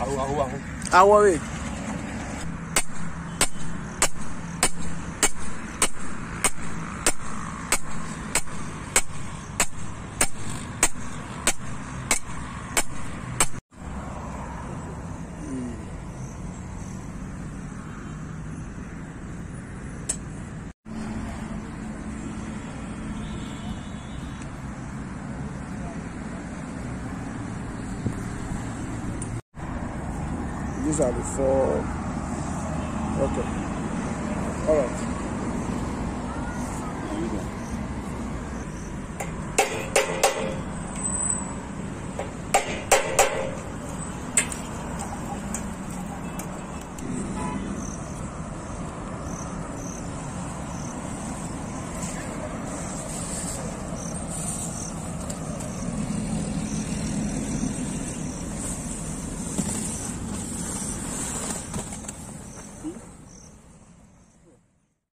Awa, awa. Awa we. These are the four. Okay. All right.